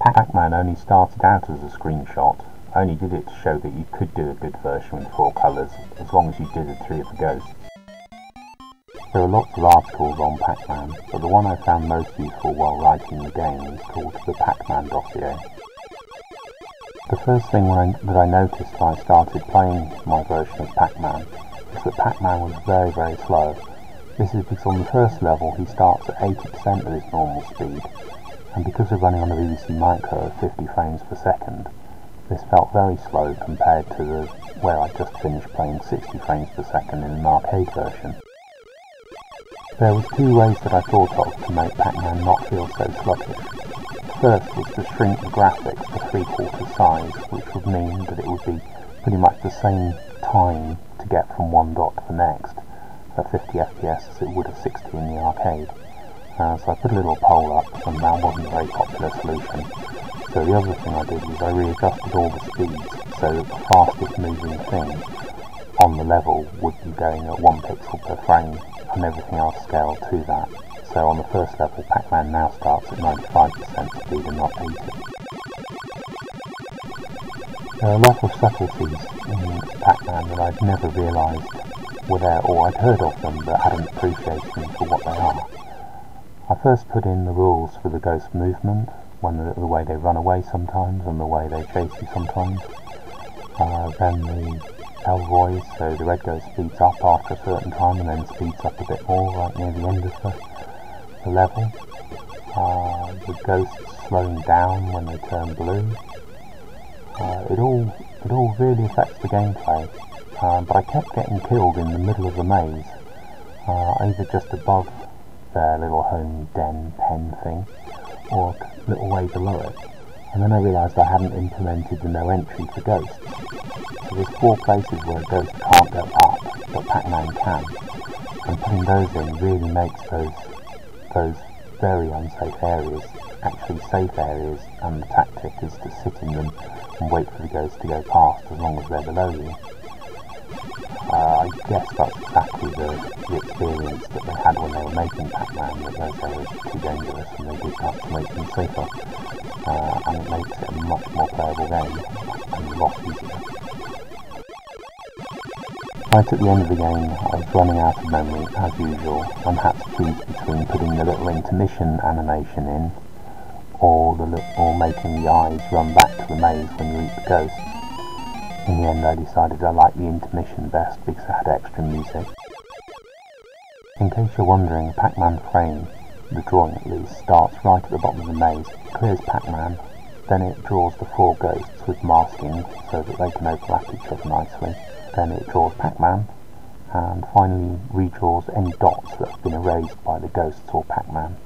Pac-Man only started out as a screenshot, only did it to show that you could do a good version with four colours, as long as you did it three of the ghosts. There are lots of articles on Pac-Man, but the one I found most useful while writing the game is called the Pac-Man Dossier. The first thing I, that I noticed when I started playing my version of Pac-Man is that Pac-Man was very, very slow. This is because on the first level he starts at 80% of his normal speed, and because of running on a BBC Micro of 50 frames per second, this felt very slow compared to the where I just finished playing 60 frames per second in an arcade version. There was two ways that I thought of to make Pac-Man not feel so sluggish. First was to shrink the graphics to three-quarter size, which would mean that it would be pretty much the same time to get from one dot to the next at 50 FPS as it would at 60 in the arcade. Uh, so I put a little poll up, and that wasn't a very popular solution. So the other thing I did was I readjusted all the speeds so that the fastest moving thing on the level would be going at 1 pixel per frame and everything else scaled to that. So on the first level, Pac-Man now starts at 95% speed and not 80. There are a lot of subtleties in Pac-Man that I'd never realised were there, or I'd heard of them but hadn't appreciated them for what they are. I first put in the rules for the ghost movement, when the, the way they run away sometimes and the way they chase you sometimes. Uh, then the Elroy, so the red ghost speeds up after a certain time and then speeds up a bit more right near the end of the, the level. Uh, the ghosts slowing down when they turn blue. Uh, it all it all really affects the gameplay, uh, but I kept getting killed in the middle of the maze, uh, either just above their little home den pen thing, or a little way below it. And then I realised I hadn't implemented the no entry for ghosts. So there's four places where a ghost can't go up, but Pac-Man can. And putting those in really makes those those very unsafe areas actually safe areas, and the tactic is to sit in them and wait for the ghost to go past as long as they're below you. Uh, I guess that's exactly the, the experience that they had when they were making Pac-Man, that those were too dangerous and they did have to make them safer. Uh, and it makes it a much more playable game and a lot easier. Right at the end of the game, I was running out of memory as usual and had to choose between putting the little intermission animation in or the or making the eyes run back to the maze when you eat the ghost. In the end I decided I liked the intermission best because it had extra music. In case you're wondering, Pac-Man frame, the drawing at least, starts right at the bottom of the maze, clears Pac-Man, then it draws the four ghosts with masking so that they can overlap each other nicely. Then it draws Pac-Man, and finally redraws any dots that have been erased by the ghosts or Pac-Man.